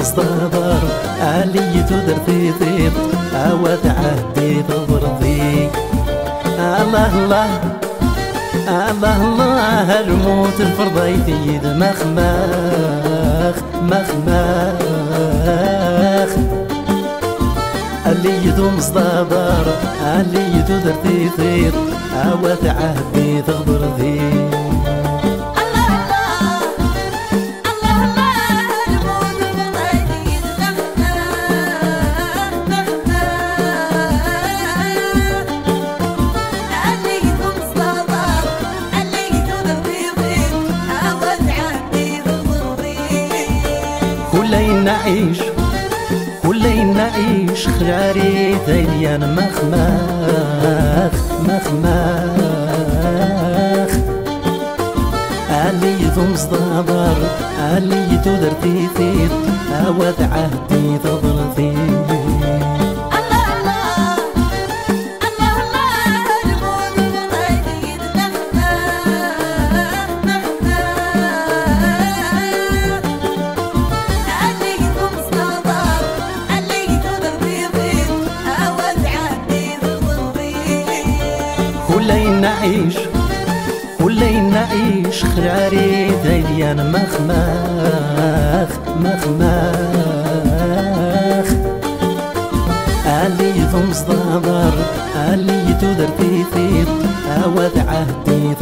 مصدر علي تدرتي ثيط أود عهدي تضرضي الله الله الله الله الموت الفرضيتي مخماخ مخماخ اللي يدوم مصدر اللي يدرتي ثيط أود عهدي تضرضي نعيش ولين نعيش خراري ثيان مخماخ مخماخ. علي ذو مصدر علي تدر تيثير أود عهدي تضر نعيش ولين نعيش خراري ديان مخماخ مخماخ علي ثم صدر علي تدر تيثير أود عهدي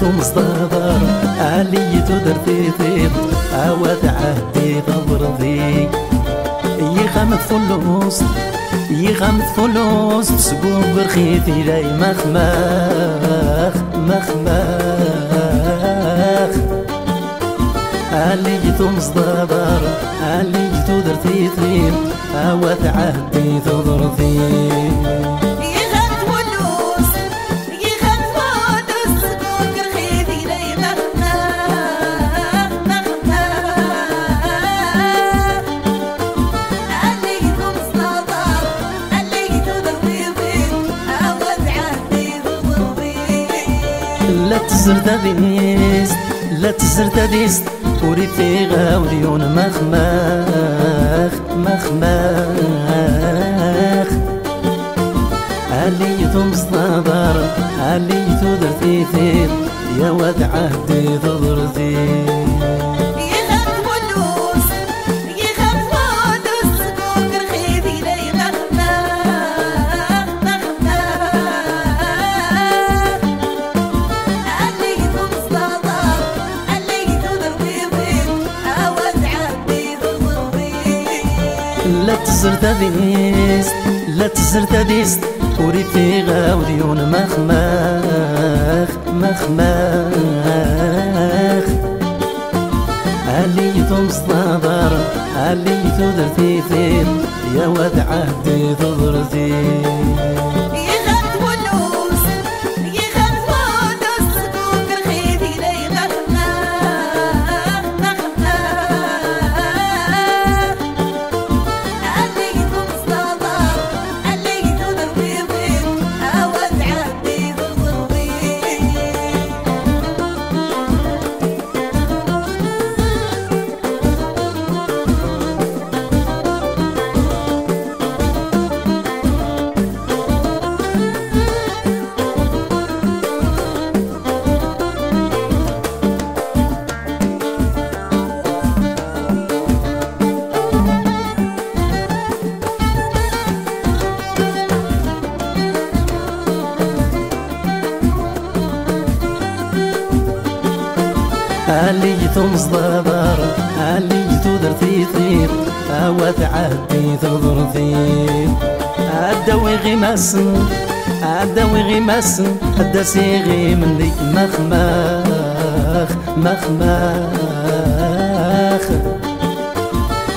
تضر مصدر علي تدرتي ثيب أود عهدي تضرضي يغمد فلوس يغمد فلوس تسقوم برخيتي جاي مخماخ مخماخ علي تمصدر علي تدرتي ثيب أود عهدي تضرضي لا تزرد ديست لا تزرد ديست وري في غاوديون مخماخ مخماخ علي ثم صدر علي تدر في ثير. يا ود عهدي تضرتي. تزرت ديست لا تزرت ديست وري في غاوديون مخماخ مخماخ علي تمصدر علي تدر في ثير. يا ود عهدي تضرتي علي تمصدر علي تدرتي ثير أوات عهدي تضرتي أدوي غماسن أدوي غماسن أدسي غي مني مخماخ مخماخ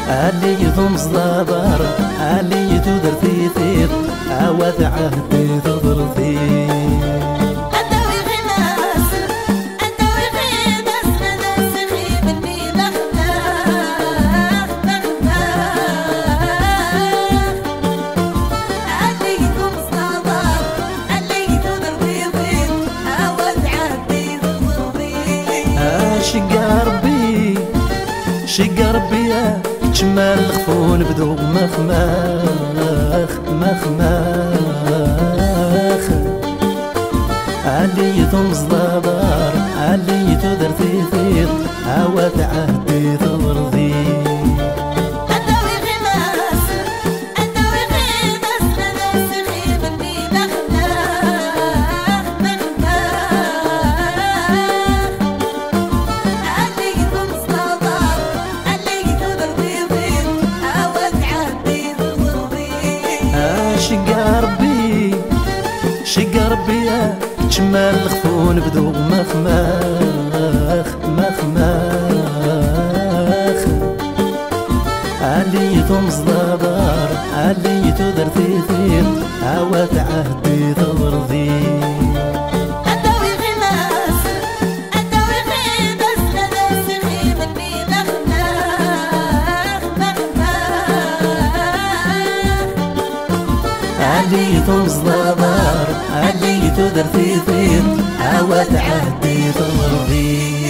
علي تمصدر علي تدرتي ثير أوات عهدي تضرتي شقا شقا ربي جمال الخفون بدو مخماخ مخماخ علي تمصدر جمال الخفون بدو مخماخ مخماخ علي تمصدر علي تدرتي ثير عوات عهدي عليتو الظلام عليتو درتي طيب عاود عهدي تمرضي